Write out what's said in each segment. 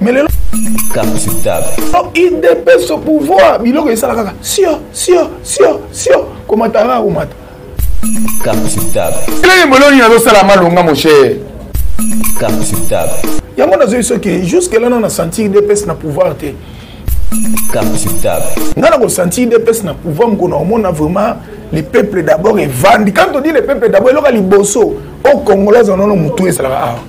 mais lelo capsutable oh, idps au pouvoir biloko esala kaka sio sio sio sio komata nga komata capsutable elenge boloni nazosala malonga mon cher capsutable yango nazoi soki jusque lana na sentir idps na pouvoir te capsutable nga na kosentir idps na pouvoir mokona omona vraiment le peuple d'abord evandi quand on dit le peuple d'abord eloka liboso o oh, congolais azanano motu ezalaka awa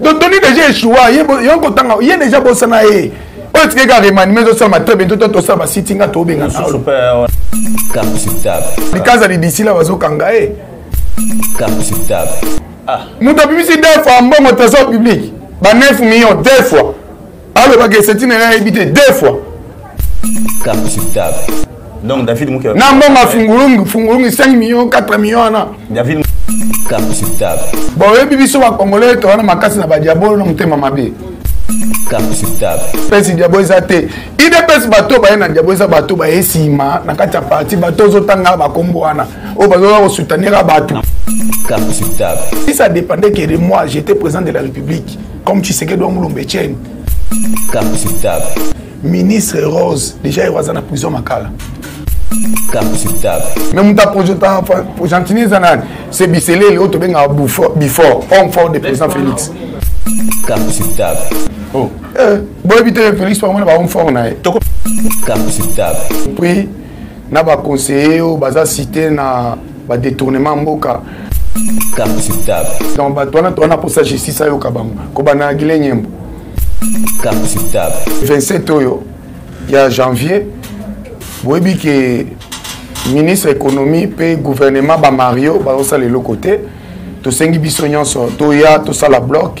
donc toni deja echoua ye yokotanga ye deja bosana ye oyo tike ka remanime ezosalama très bientôt to tosala basiti nga tobenga likaza libisila bazokanga ye moto abimisi deux fois mbongo trésor public ba 9 millions deux fois alobaka eseti na ye ayebi te deux fois donc david muke na mbongo fungulungi fungulungi 5 million 4 million wana david boyebi biso bacongolais towana makasi na badiabolo na motema mabe pesi diabo eza te idps bato baye na diabo eza bato baye nsima na kati ya parti bato ozotanga bakombo wana oyo bazoka kosutanira bato ça dépendait que de moi j'étais président de la république comme tshisekedi wa mulumba etienne ministre rose déjà yeko aza na prison makala me moto aprojeta gentini eza nani se biseleli oyo tobengaka before homme fort de président félix oh. eh, boyebi te félix bango na bahomme fort na ye puis na baconseiller oyo baza cité na ba détournement mboka donc bato wana towana mposa justice ayoka bango kobanda na gile nyembo 27 oyo ya janvier boyebi ke ministre économie mpe gouvernement bamario bazosala eloko te tosengi biso nyonso toya tosala bloc